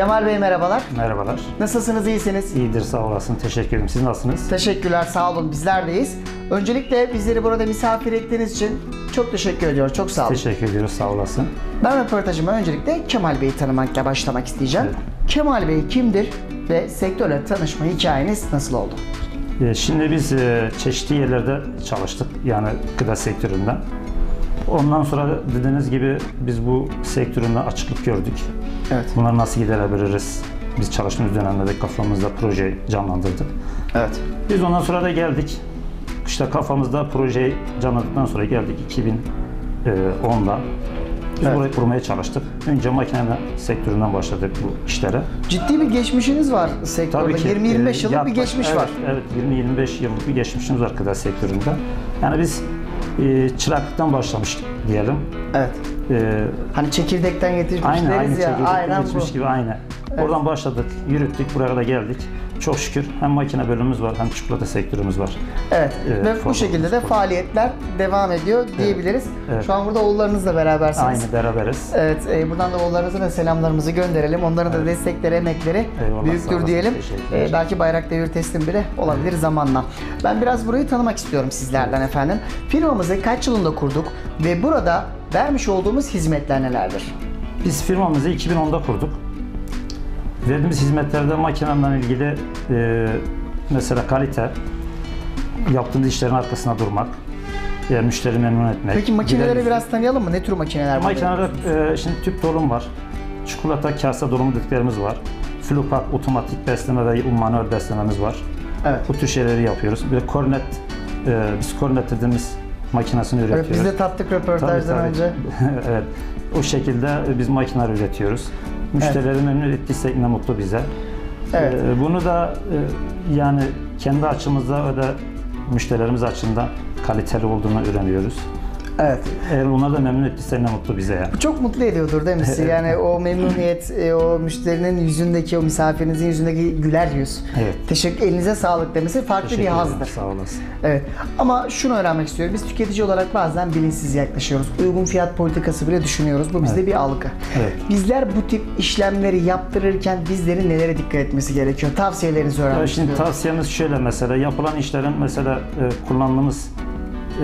Kemal Bey merhabalar. Merhabalar. Nasılsınız, iyisiniz? İyidir sağ olasın. Teşekkür ederim. Siz nasılsınız? Teşekkürler, sağ olun. Bizler deyiz. Öncelikle bizleri burada misafir ettiğiniz için çok teşekkür ediyoruz. Çok sağ olun. Teşekkür ediyoruz. Sağ olasın. Ben röportajıma öncelikle Kemal Bey'i tanımakla başlamak isteyeceğim. Evet. Kemal Bey kimdir ve sektörle tanışma hikayeniz nasıl oldu? Ee, Şimdi biz e, çeşitli yerlerde çalıştık. Yani gıda sektöründen. Ondan sonra dediğiniz gibi biz bu sektöründe açıklık gördük. Evet. Bunları nasıl giderebiliriz? Biz çalıştığımız dönemde de kafamızda proje canlandırdık. Evet. Biz ondan sonra da geldik. İşte kafamızda projeyi canlandıktan sonra geldik 2010'da. Biz Evet. burayı kurmaya çalıştık. Önce makine sektöründen başladık bu işlere. Ciddi bir geçmişiniz var sektörde. 20-25 e, yıllık bir geçmiş evet, var. Evet, 20-25 yıllık bir geçmişimiz var gıda sektöründe. Yani biz e, çıraklıktan başlamış diyelim. Evet. E, Hani çekirdekten getirmiş aynı aynı ya. çekirdekten Aynen geçmiş bu. gibi aynı. Oradan başladık, yürüttük, buraya da geldik. Çok şükür hem makine bölümümüz var hem çikolata sektörümüz var. Evet. Evet, Ve bu şekilde de faaliyetler devam ediyor diyebiliriz. Evet. Şu an burada oğullarınızla berabersiniz. Aynı beraberiz. Evet, e, buradan da oğullarınıza da selamlarımızı gönderelim. Onların da destekleri, emekleri Eyvallah, sağ büyüktür olasın. diyelim. Teşekkürler. E, belki bayrak devir teslim bile olabilir zamanla. Ben biraz burayı tanımak istiyorum sizlerden efendim. Firmamızı kaç yılında kurduk ve burada vermiş olduğumuz hizmetler nelerdir? Biz firmamızı 2010'da kurduk. Verdiğimiz hizmetlerde makinelerle ilgili e, mesela kalite, yaptığımız işlerin arkasında durmak, yani müşteri memnun etmek. Peki makineleri Gider- biraz tanıyalım mı? Ne tür makineler bunlar? Makinelerde e, şimdi tüp dolum var, çikolata kase dolumu dediklerimiz var. Flupak otomatik besleme ve manuel beslememiz var. Evet. Bu tür şeyleri yapıyoruz. Bir de kornet, e, biz kornet dediğimiz makinesini üretiyoruz. Evet, biz de tattık röportajdan Tabii, tabii. önce. evet. O şekilde biz makineler üretiyoruz. Müşterileri memnun ettiysek ne mutlu bize. Evet. Ee, bunu da e, yani kendi açımızda ve de müşterilerimiz açısından kaliteli olduğunu öğreniyoruz. Evet. Eğer onları da memnun ettiyse ne mutlu bize ya. Bu çok mutlu ediyordur değil mi sizi? Yani o memnuniyet, e, o müşterinin yüzündeki, o misafirinizin yüzündeki güler yüz. Evet. Teşekkür, elinize sağlık demesi farklı Teşekkür bir ederim, hazdır. Sağ olasın. Evet. Ama şunu öğrenmek istiyorum. Biz tüketici olarak bazen bilinçsiz yaklaşıyoruz. Uygun fiyat politikası bile düşünüyoruz. Bu bizde Evet. bir algı. Evet. Bizler bu tip işlemleri yaptırırken bizlerin nelere dikkat etmesi gerekiyor? Tavsiyelerinizi öğrenmek Ya şimdi istiyorum. tavsiyemiz şöyle mesela yapılan işlerin mesela e, kullandığımız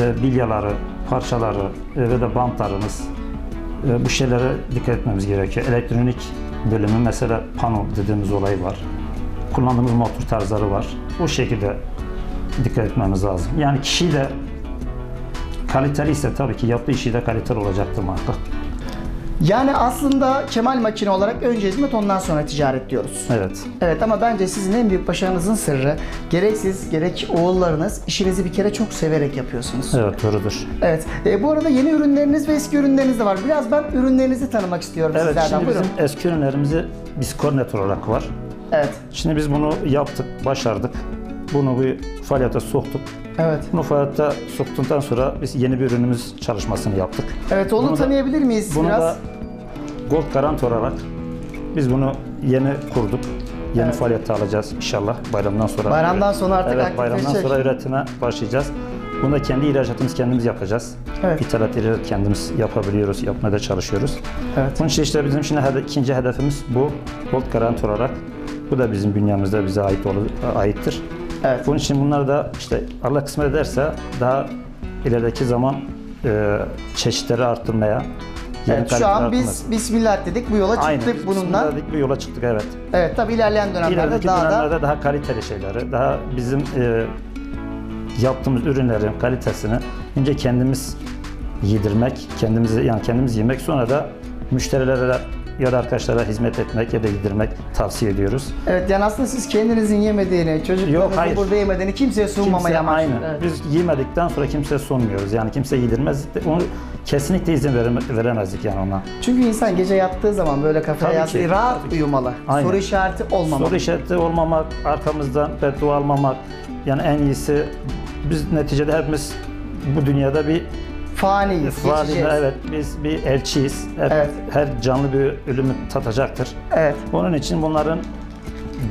e, bilyaları, parçaları ve de bantlarımız e, bu şeylere dikkat etmemiz gerekiyor. Elektronik bölümü mesela pano dediğimiz olay var. Kullandığımız motor tarzları var. O şekilde dikkat etmemiz lazım. Yani kişi de kaliteli ise tabii ki yaptığı işi de kaliteli olacaktır muhakkak. Yani aslında Kemal Makine olarak önce hizmet ondan sonra ticaret diyoruz. Evet. Evet ama bence sizin en büyük başarınızın sırrı gerek siz gerek oğullarınız işinizi bir kere çok severek yapıyorsunuz. Evet doğrudur. Evet. E, bu arada yeni ürünleriniz ve eski ürünleriniz de var. Biraz ben ürünlerinizi tanımak istiyorum Evet sizlerden. şimdi Buyurun. bizim eski ürünlerimizi biz kornet olarak var. Evet. Şimdi biz bunu yaptık, başardık. Bunu bir faaliyete soktuk. Evet. Bunu faaliyete soktuktan sonra biz yeni bir ürünümüz çalışmasını yaptık. Evet onu Bunu da- tanıyabilir miyiz Bunu biraz? da Gold Garanti olarak biz bunu yeni kurduk. Yeni Evet. faaliyete alacağız inşallah bayramdan sonra. Bayramdan sonra artık Evet bayramdan sonra üretime başlayacağız. Bunu da kendi ihracatımız kendimiz yapacağız. Evet. İthalat ihracat kendimiz yapabiliyoruz, yapmaya da çalışıyoruz. Evet. Bunun için işte bizim şimdi hede- ikinci hedefimiz bu. Gold Garanti olarak. Bu da bizim bünyemizde bize ait olu- aittir. Evet. Bunun için bunlar da işte Allah kısmet ederse daha ilerideki zaman e, çeşitleri arttırmaya, Evet, şu an biz Bismillah dedik bu yola çıktık Aynen. bununla. Dedik, bu yola çıktık evet. Evet tabii ilerleyen dönemlerde İlerideki daha da dönemlerde daha kaliteli şeyleri, daha bizim e, yaptığımız ürünlerin kalitesini önce kendimiz yedirmek, kendimizi yani kendimiz yemek sonra da müşterilere ya da arkadaşlara hizmet etmek ya da yedirmek tavsiye ediyoruz. Evet yani aslında siz kendinizin yemediğini, çocuklarınızın burada yemediğini kimseye sunmamaya Kimse, aynen. Evet. Biz yemedikten sonra kimseye sunmuyoruz. Yani kimse yedirmez. Onu kesinlikle izin vereme- veremezdik yani ona. Çünkü insan gece yattığı zaman böyle kafaya ki, rahat tabii uyumalı. Aynen. Soru işareti olmamalı. Soru işareti olmamak, arkamızdan beddua almamak. Yani en iyisi biz neticede hepimiz bu dünyada bir Faniyiz, geçeceğiz. evet biz bir elçiyiz. Hep, Evet. Her canlı bir ölümü tatacaktır. Evet. Onun için bunların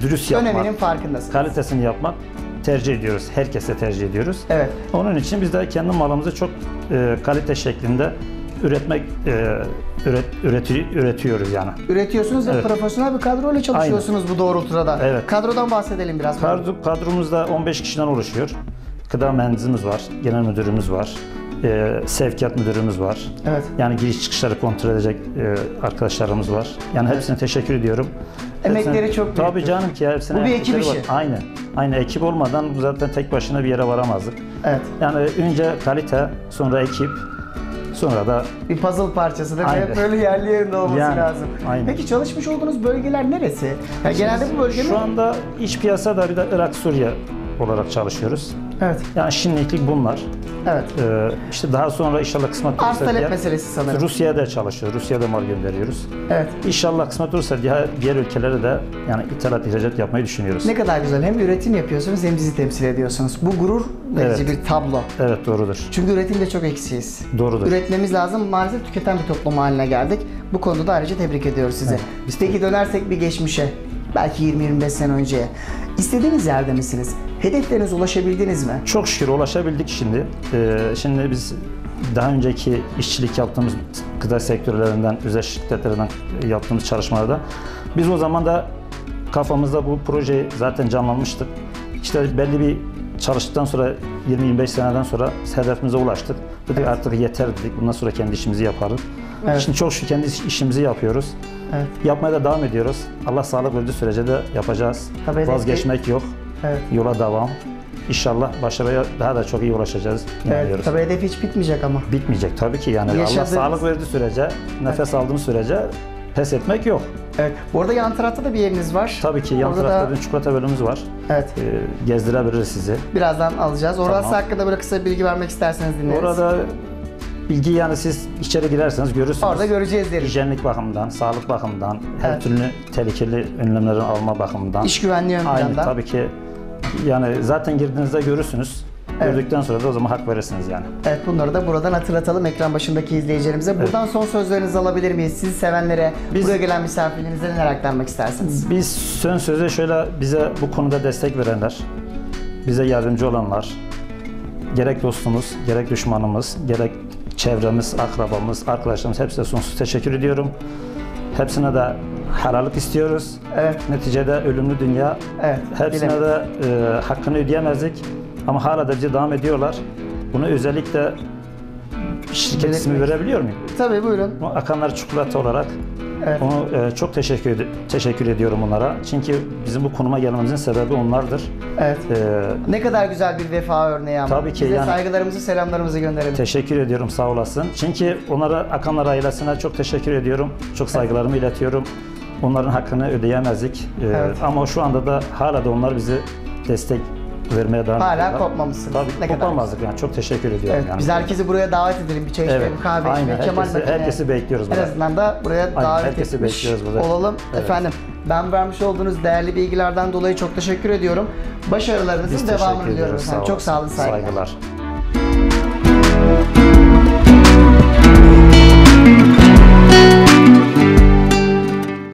dürüst yapmak, Öneminin farkındasın. kalitesini yapmak tercih ediyoruz. Herkese tercih ediyoruz. Evet. Onun için biz de kendi malımızı çok e, kalite şeklinde üretmek e, üret, üreti- üretiyoruz yani. Üretiyorsunuz ve Evet. profesyonel bir kadroyla çalışıyorsunuz bu doğrultuda da. Evet. Kadrodan bahsedelim biraz. Kadro, kadromuzda 15 kişiden oluşuyor. Gıda mühendisimiz var, genel müdürümüz var, e, sevkiyat müdürümüz var. Evet. Yani giriş çıkışları kontrol edecek e, arkadaşlarımız var. Yani hepsine teşekkür ediyorum. Emekleri Hepsine- çok büyük. Tabii canım ki hepsine Bu bir ekip işi. Var. Aynen. Aynen ekip olmadan zaten tek başına bir yere varamazdık. Evet. Yani önce kalite, sonra ekip, sonra da Bir puzzle parçası mi? Aynen. Hep böyle yerli yerinde olması Yani, lazım. aynen. Peki çalışmış olduğunuz bölgeler neresi? Ya genelde bu bölgenin... şu anda iç piyasada bir de Irak, Suriye olarak çalışıyoruz. Evet. Yani şimdilik bunlar. Evet. Ee, işte daha sonra inşallah kısmet Arz olursa talep diğer- meselesi sanırım. Rusya'da çalışıyor. Rusya'da mal gönderiyoruz. Evet. İnşallah kısmet olursa diğer, diğer ülkelere de yani ithalat ihracat yapmayı düşünüyoruz. Ne kadar güzel. Hem üretim yapıyorsunuz hem bizi temsil ediyorsunuz. Bu gurur verici Evet. bir tablo. Evet doğrudur. Çünkü üretimde çok eksiyiz. Doğrudur. Üretmemiz lazım. Maalesef tüketen bir toplum haline geldik. Bu konuda da ayrıca tebrik ediyoruz sizi. Peki dönersek bir geçmişe. Belki 20-25 sene önceye. İstediğiniz yerde misiniz? Hedeflerinize ulaşabildiniz mi? Çok şükür ulaşabildik şimdi. Ee, şimdi biz daha önceki işçilik yaptığımız gıda sektörlerinden, özel şirketlerden yaptığımız çalışmalarda biz o zaman da kafamızda bu projeyi zaten canlanmıştık. İşte belli bir çalıştıktan sonra 20-25 seneden sonra hedefimize ulaştık. Dedik artık yeter dedik. Bundan sonra kendi işimizi yaparız. Evet. Şimdi çok şükür kendi işimizi yapıyoruz. Evet. Yapmaya da devam ediyoruz. Allah sağlık verdiği sürece de yapacağız. Tabii Vazgeçmek yok. Evet. Yola devam. İnşallah başarıya daha da çok iyi ulaşacağız. Evet, inanıyoruz. tabii hedef hiç bitmeyecek ama. Bitmeyecek tabii ki yani Allah Yaşadığımız- sağlık verdiği sürece, nefes aldığımız sürece pes etmek yok. Evet. Bu arada yan tarafta da bir yeriniz var. Tabii ki yan Orada tarafta da- bir çikolata bölümümüz var. Evet. Ee, gezdirebiliriz sizi. Birazdan alacağız. Orası Tamam. hakkında böyle kısa bilgi vermek isterseniz dinleriz. Orada bilgi yani siz içeri girerseniz görürsünüz. Orada göreceğiz deriz. Hijyenlik bakımından, sağlık bakımından, her Evet. türlü tehlikeli önlemlerin alma bakımından. İş güvenliği ön Aynen planda. tabii ki yani zaten girdiğinizde görürsünüz. Evet. Gördükten sonra da o zaman hak verirsiniz yani. Evet bunları da buradan hatırlatalım ekran başındaki izleyicilerimize. Buradan son sözlerinizi alabilir miyiz? Sizi sevenlere, Biz- buraya gelen misafirlerinize neler aktarmak istersiniz? Biz son söze şöyle bize bu konuda destek verenler, bize yardımcı olanlar, gerek dostumuz, gerek düşmanımız, gerek çevremiz, akrabamız, arkadaşlarımız hepsine sonsuz teşekkür ediyorum. Hepsine de helallik istiyoruz. Evet. Neticede ölümlü dünya. Evet, Hepsine bilemedim. de e, hakkını ödeyemezdik. Ama hala da bize devam ediyorlar. Bunu özellikle şirket ismi Belirtmek. verebiliyor muyum? Tabii buyurun. Bu Akanlar Çikolata olarak Evet. onu e, çok teşekkür ed- teşekkür ediyorum onlara. Çünkü bizim bu konuma gelmemizin sebebi onlardır. Evet. E, Ne kadar güzel bir vefa örneği ama. Tabii ki Biz de yani- saygılarımızı, selamlarımızı gönderelim. teşekkür ediyorum sağ olasın. Çünkü onlara Akanlar ailesine çok teşekkür ediyorum. Çok saygılarımı iletiyorum. Onların hakkını ödeyemezdik. E, Evet. Ama şu anda da hala da onlar bizi destek vermeye devam Hala ediyorlar. kopmamışsınız. Tabii Ne kadar kopamazdık yani. Çok teşekkür ediyorum Evet, yani. biz herkesi buraya davet edelim. Bir çay içmeye, Evet, bir kahve aynen. içmeye, Kemal Herkesi- bekliyoruz En burada. azından da buraya davet herkesi etmiş bekliyoruz burada. olalım. Evet. Efendim ben vermiş olduğunuz değerli bilgilerden dolayı çok teşekkür ediyorum. Başarılarınızın Biz devamını diliyorum efendim. Çok sağ olun, saygılar. Saygılar.